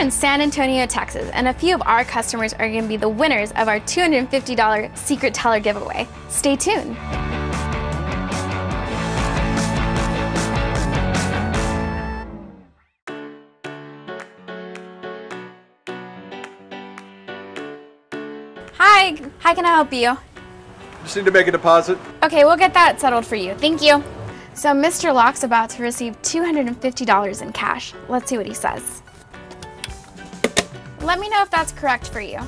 in San Antonio, Texas, and a few of our customers are going to be the winners of our $250 Secret Teller giveaway. Stay tuned. Hi, how can I help you? Just need to make a deposit. Okay, we'll get that settled for you. Thank you. So Mr. Locke's about to receive $250 in cash. Let's see what he says. Let me know if that's correct for you.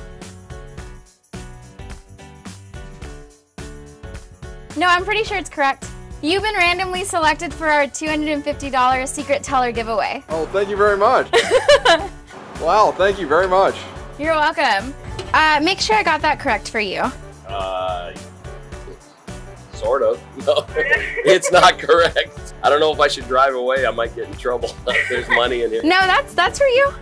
No, I'm pretty sure it's correct. You've been randomly selected for our $250 Secret Teller giveaway. Oh, thank you very much. wow, thank you very much. You're welcome. Uh, make sure I got that correct for you. Uh, sort of. No, it's not correct. I don't know if I should drive away. I might get in trouble. There's money in here. No, that's that's for you.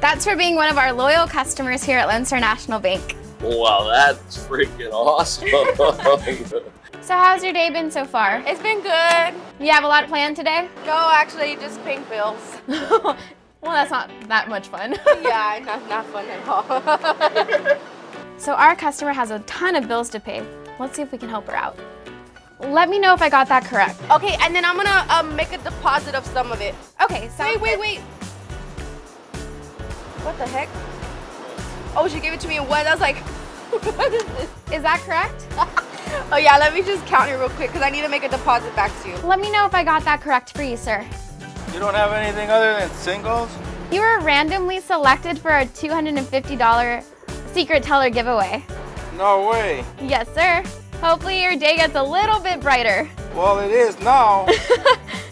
That's for being one of our loyal customers here at Lone Star National Bank. Wow, that's freaking awesome. So how's your day been so far? It's been good. You have a lot planned today? No, actually, just paying bills. well, that's not that much fun. yeah, not, not fun at all. so our customer has a ton of bills to pay. Let's see if we can help her out. Let me know if I got that correct. okay, and then I'm gonna um, make a deposit of some of it. Okay, so Wait, wait, wait. What the heck? Oh, she gave it to me in one. I was like, what is this? is that correct? Oh yeah, let me just count it real quick because I need to make a deposit back to you. Let me know if I got that correct for you, sir. You don't have anything other than singles? You were randomly selected for a $250 Secret Teller giveaway. No way. Yes, sir. Hopefully your day gets a little bit brighter. Well, it is now.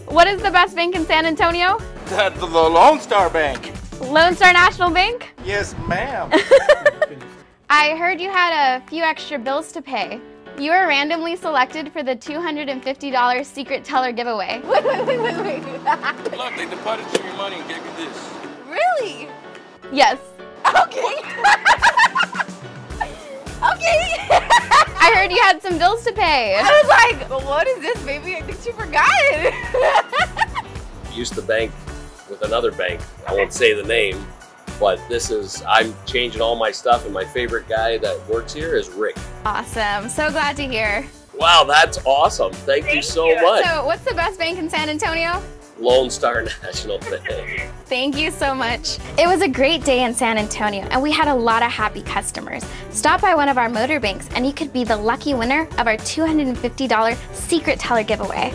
What is the best bank in San Antonio? the, the Lone Star Bank. Lone Star National Bank? Yes, ma'am. I heard you had a few extra bills to pay. You were randomly selected for the $250 Secret Teller giveaway. Wait, wait, wait, wait, wait. Look, they deposited your money and gave you this. really? Yes. Okay. okay. I heard you had some bills to pay. I was like, what is this, baby? I think she forgot it. Used to bank with another bank. I won't say the name, but this is, I'm changing all my stuff, and my favorite guy that works here is Rick. Awesome. So glad to hear. Wow, that's awesome. Thank, you so much. So, what's the best bank in San Antonio? Lone Star National Bank. Thank you so much. It was a great day in San Antonio and we had a lot of happy customers. Stop by one of our motor banks and you could be the lucky winner of our $250 Secret Teller giveaway.